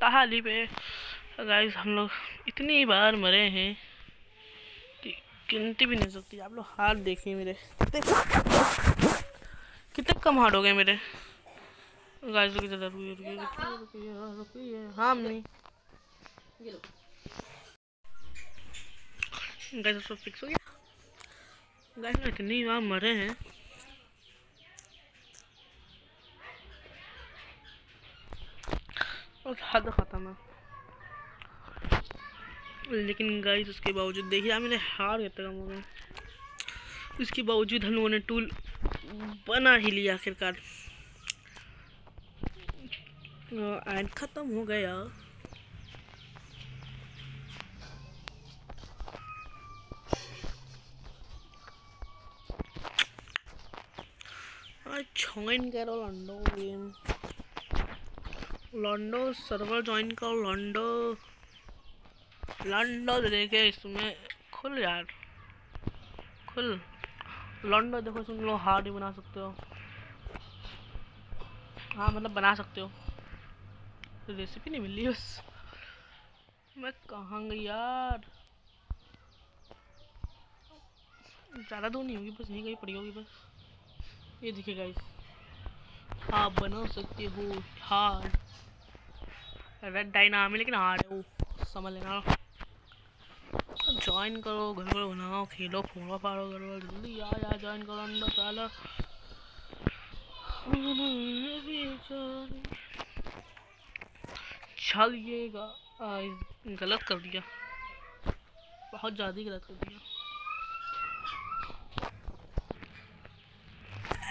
ताली पे। गाइस हम लोग इतनी बार मरे हैं कि गिनती भी नहीं सकती। आप लोग हाथ देखिए मेरे। कितने कम हार्ड हो गए मेरे। गाइस रुकिए जरा रुकिए रुकिए रुकिए रुकिए। हाँ नहीं। गाइस सब फिक्स हो गया। गाइस इतनी बार मरे हैं और हद ख़त्म है। लेकिन गाइस उसके बावजूद देखिए मैंने हार कितना कम हो गए उसके बावजूद हम लोगों ने टूल बना ही लिया आखिरकार। एंड ख़त्म हो गया। ज्वाइन करो लंडो गेम लंडो सर्वर ज्वाइन करो, लंडो। लंडो देखे, इसमें खुल यार। खुल। लंडो देखो तुम लोग हार्ड ही बना सकते हो। हाँ मतलब बना सकते हो। रेसिपी नहीं मिल बस। मैं कहाँ गई यार? ज़्यादा दूर नहीं होगी बस, यहीं कहीं पड़ी होगी बस। ये दिखेगा गाइस आप बना सकते हो हार्ड रेड है लेकिन हार्ड है वो समझ लेना। ज्वाइन करो घर घर बनाओ, खेलो, फोड़ो फाड़ो करो जल्दी आ जा ज्वाइन करो, अंदर साला चलिएगा। गलत कर दिया। बहुत ज़्यादा गलत कर दिया।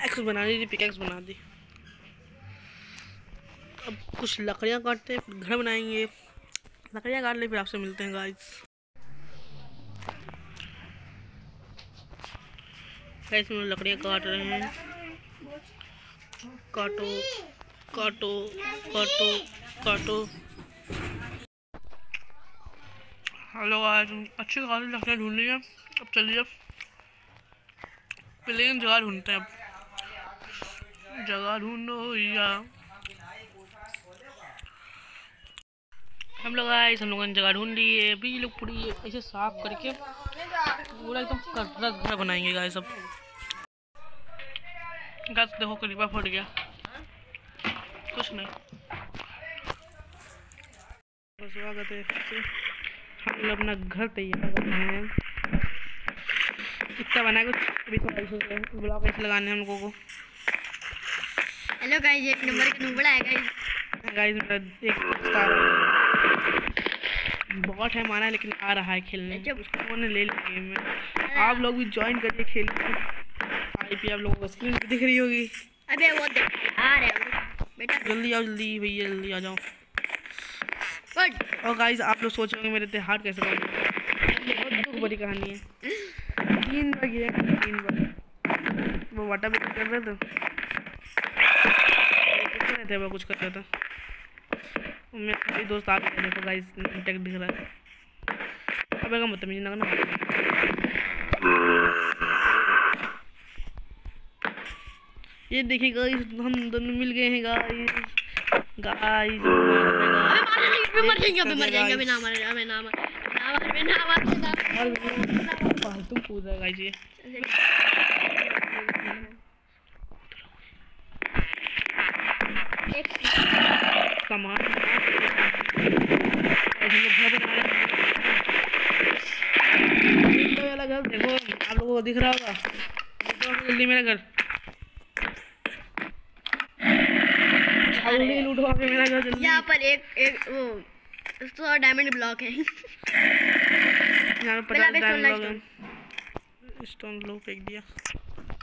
एक्स बना दी पिकैक्स बना दी। अब कुछ लकड़ियाँ काटते हैं, फिर घर बनाएँगे। लकड़ियाँ काट ले फिर आपसे मिलते हैं गाइस गाइस में लकड़ियाँ काट रहे हैं। काटो काटो काटो काटो। हेलो आज अच्छी खासी लकड़ियाँ ढूंढ ली है। अब चलिए प्लेन जगह ढूंढते हैं। अब जगह ढूंढो या हम लोग आए हम लोगों ने जगह ढूंढ ली है अभी ये लोग पूरी ऐसे साफ़ करके। पूरा एकदम कसरत घर बनाएँगे गाय सब गैस देखो करीबा फट गया। कुछ नहीं। स्वागत है हम लोग अपना घर तैयार कर रहे हैं। कितना बना कुछ? अभी थोड़ा हैं। ब्लॉक ऐसे लगाने हम लोगों को। हेलो गाइस एक नंबर का नंबर है गाइस गाइस मेरा एक स्टार बहुत है आना है लेकिन आ रहा है खेलने। अच्छा। उसको मैंने ले लिया गेम में। आप लोग भी ज्वाइन करिए खेलिए। आई पी आप लोगों को स्क्रीन पर दिख रही होगी। अबे वो देख आ रहा है। बेटा। जल्दी आओ जल्दी भैया जल्दी आ जाओ। और गाइस आप लोग सोच रहे होंगे मेरे इतने हार्ड कैसे बहुत दुख भरी कहानी है। तीन बार गेम तीन बार वो वाटा भी कर रहे थे वो कुछ कर रहा था। मेरे दोस्त आ गए देखो गाइस टेक दिख रहा है। अबे का बदतमीजी ना। ये देखिए गाइस हम दोनों मिल गए हैं गाइस गाइस अबे मर जाएँगे अबे मर जाएँगे अबे ना मर अबे ना मर ना मर अबे ना मर। फालतू कूद रहा है गाइस ये। हम लोग घर हैं वाला घर देखो आप लोगों को दिख रहा होगा। जल्दी मेरा घर। जल्दी लूटो आके मेरा घर जल्दी। यहाँ पर एक एक वो सौ डायमंड ब्लॉक है। यहाँ पचास डायमंड स्टोन लो फेंक दिया।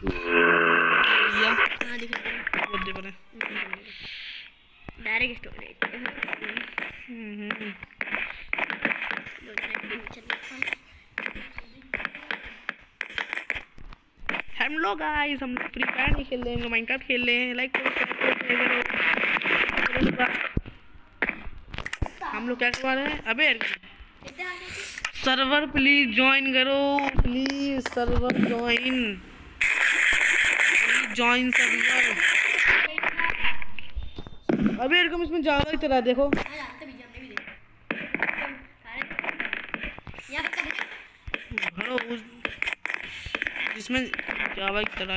दिया। हाँ दिख रहा है डायरेक्ट स्टोरेज हम्म हम लोग गाइस हम लोग फ्री फायर नहीं खेल रहे हैं। माइनक्राफ्ट खेल रहे हैं लाइक हम लोग क्या करवा रहे हैं? अबे सर्वर प्लीज़ ज्वाइन करो। Please server join join server अभी एरकम इसमें जावा की तरह देखो। हाँ जिसमें जावा की तरह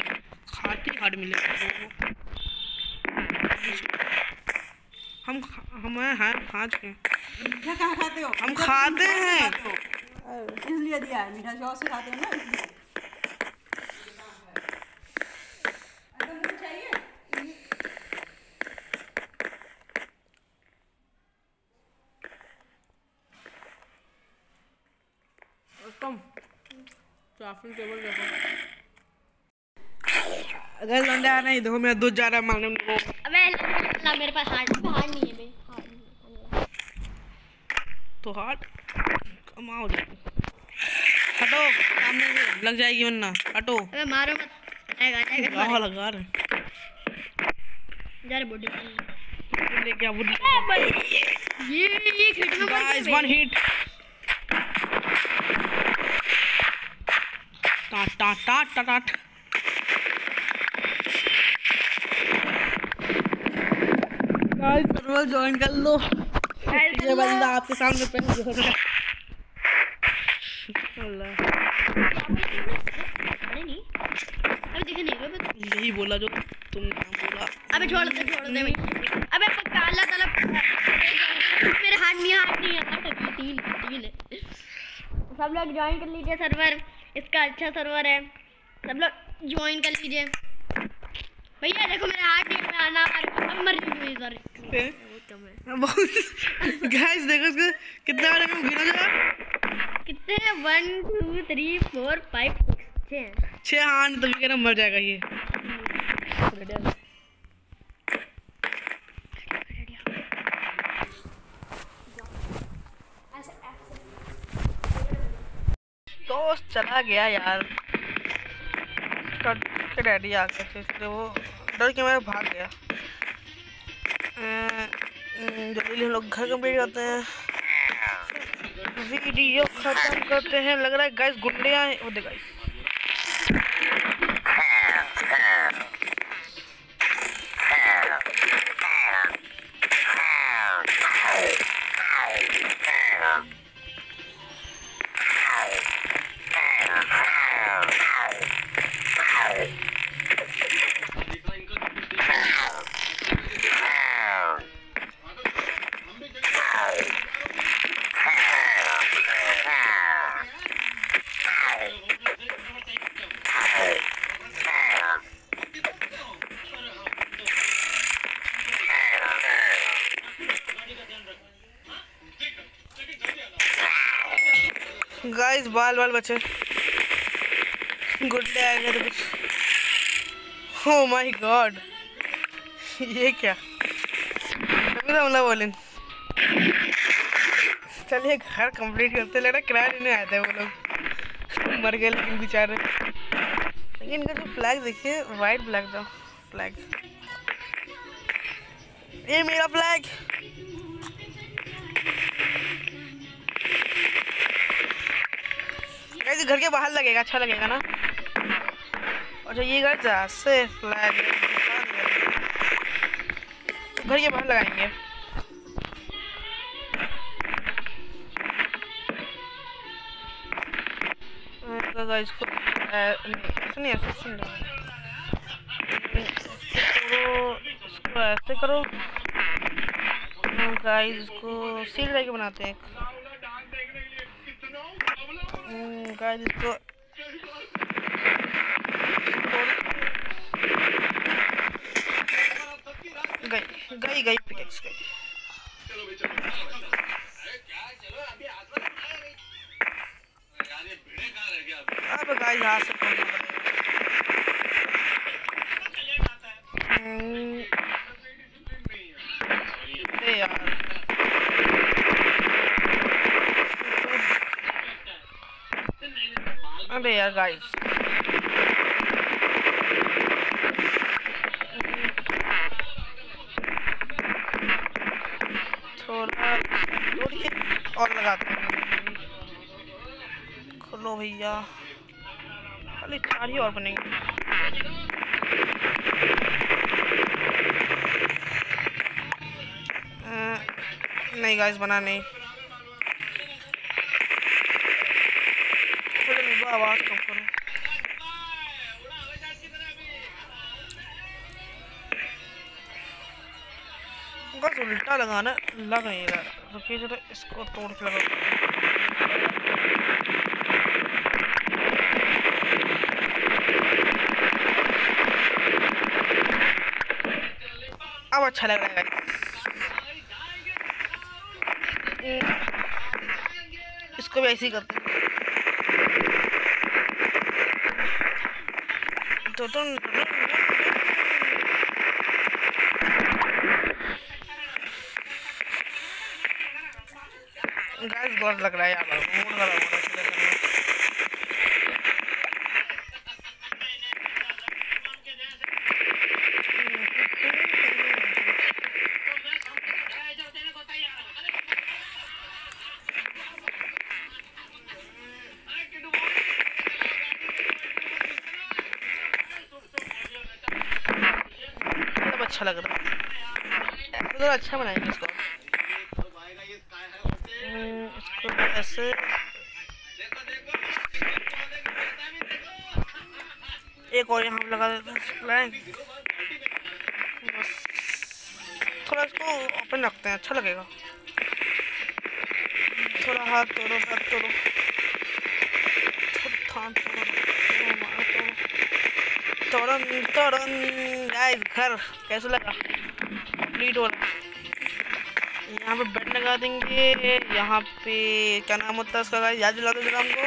खाते हार्ड मिलेगा हम खा- हम हैं खा चुके हैं मीठा कहाँ खाते हो? हम खाते हैं। इसलिए दिया है। मीठा शौक से खाते हैं ना इसलिए अगर मुझे चाहिए कम क्राफ्टिंग टेबल देखो अगर लंडे आ नहीं देखो मेरा दूध जा रहा है मांगने में अबे ना मेरे पास हार्ड हार्ड नहीं है बे हार्ड नहीं है। तो हार्ट कमाओ हटो सामने से लग जाएगी वरना। हटो। अबे मारो मत। आएगा आएगा मारेगा। लगा रहे। जा रे बुड्ढे लेके आ बुढ़ी ये ये खेत में गाइस वन हिट टा टा टा टा गाइस ज्वाइन कर लो। ये बंदा आपके सामने पहन जो है। अबे यही बोला जो तुमने बोला। अबे छोड़ दे छोड़ दे अबे पक्का अल्लाह ताला मेरे हाथ में हाथ नहीं है तीन तीन है। सब लोग ज्वाइन कर लीजिए सर्वर इसका अच्छा सर्वर है। सब लोग ज्वाइन कर लीजिए। भैया देखो मेरे हाथ नहीं आना आना अब मर रही हूँ इधर गाइस देखो इसको कितना बार है गिना जरा कितने हैं? One two three four five six छः हैं छह हाथ तभी कहना मर जाएगा ये। दोस्त चला गया यार। डैडी आ गए थे इसलिए वो डर के मैं भाग गया। अं, अं, जल्दी हम लोग घर कंप्लीट करते हैं। वीडियो खत्म करते हैं लग रहा है गैस गुंडिया वो दे गाइस गाइस बाल बाल बचे। गुड्डे आएँगे तो कुछ ओ माय गॉड ये क्या? अभी तो हमला बोलें। चलिए, घर कंप्लीट करते लग रहा किराया लेने आए थे वो लोग। मर गए लेकिन बेचारे। लेकिन इनका जो फ्लैग देखिए वाइट ब्लैक था। फ्लैग ये मेरा फ्लैग गाइस घर के बाहर लगेगा अच्छा लगेगा ना? अच्छा ये घर जा से फ्लैग घर के बाहर लगाएँगे। गाइस को अ, नहीं ऐसे। इसको इसको ऐसे करो। गाइस इसको सील करके बनाते हैं गाइस इसको गई गई गई पिकेक्स गई अब गाइस यहाँ से यार गाइस और लगाते हैं खोलो भैया। खाली चार ही और बनेंगे नहीं गाइस बना नहीं। आवाज़ करो लगाना लग नहीं रहा रुकिए जरा इसको तोड़ के लगा अब अच्छा लग रहा है इसको भी ऐसे ही करते तो तुम गाइस बहुत लग रहा है यार। मूड खराब हो रहा अच्छा लग रहा है। तो अच्छा बनाएँगे इसको हम्म, इसको ऐसे। एक और यहाँ लगा देते हैं बस। थोड़ा इसको ओपन रखते हैं अच्छा लगेगा। थोड़ा हाथ तोड़ो हाथ तोड़ो। तोड़न तोड़न। गाइस घर कैसा लगा? कंप्लीट हो रहा यहाँ पे बेड लगा देंगे, यहाँ पे, क्या नाम होता है उसका याद दिला दो जरा हमको।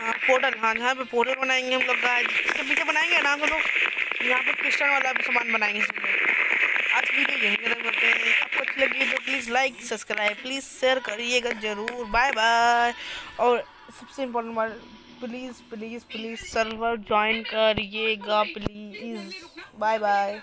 हाँ पोर्टल हाँ यहाँ पे पोर्टल बनाएँगे हम लोग गाइस इसके पीछे बनाएँगे ना हम लोग यहाँ पे क्रिस्टन वाला भी सामान बनाएँगे आज वीडियो यहीं खत्म करते हैं। आपको अच्छी लगी तो please like subscribe please share करिएगा ज़रूर। बाय बाय और सबसे इम्पोर्टेंट बात please please please server join करिएगा प्लीज़ बाय बाय